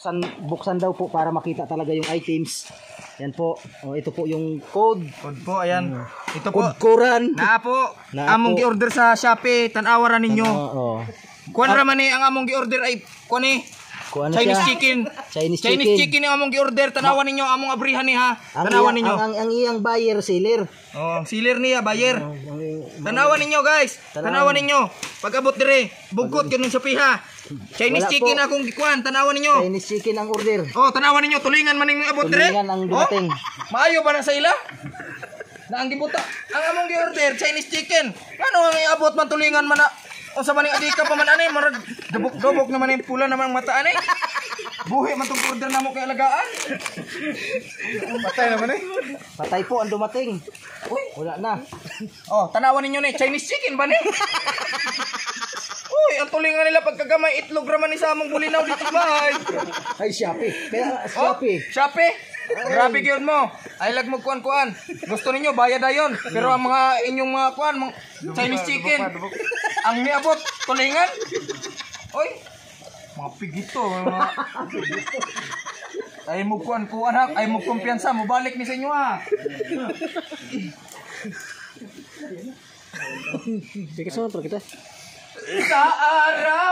buksan, buksan daw po para makita talaga yung items. Yan po. Oh, ito po yung code. Code po, ayan. Ito po. Code Koran. Naa po. Naa among po. gi-order sa Shopee, tan-awaran ninyo. Oo. Kuan ra man ni ang among gi-order ay kuan ni Kung ano Chinese siya? chicken. Chinese Chinese chicken. chicken yung among gi-order. Tanawan ninyo among abrihan ni ha. Ang, Tanawan iyang, ninyo. ang, ang, ang iyang buyer, seller. Oh, sealer niya, buyer. Ang- ang- Tanawan ninyo guys. Tanawan ninyo. Pag abot dire, bugkot ganun sa piha. Chinese Wala chicken po. akong gikuan. Tanawan ninyo. Chinese chicken ang order. Oh, tanawan ninyo tulingan man ning abot dire. Tulingan ang dumating. Oh, maayo ba na sa ila? Na ang gibuta. Ang among gi-order Chinese chicken. Ano ang iabot man tulingan man na o sa maning adika pa man ani marag dubok-dubok naman yung pula naman ang mata ani. Buhi man tong order namo kay alagaan. Patay naman eh. Patay po ang dumating. Uy, Wala na. Oh, tanawan ninyo ni Chinese chicken ba ni? Tulingan nila pagkagamay itlog raman ni sa among bulinaw dito bahay. Ay, Shopee. Pero, Oh, Shopee. Shopee. Grabe gyud mo. Ay lag mo kuan-kuan. Gusto ninyo bayad ayon. Pero ang mga inyong mga kuan, mga Chinese chicken. Ang niabot tulingan. Oy. Mga pigito, mga Ay mo kuan kuan ha, ay mo kumpiyansa mo balik ni sa inyo ha. Sige, saan kita? Sa araw-araw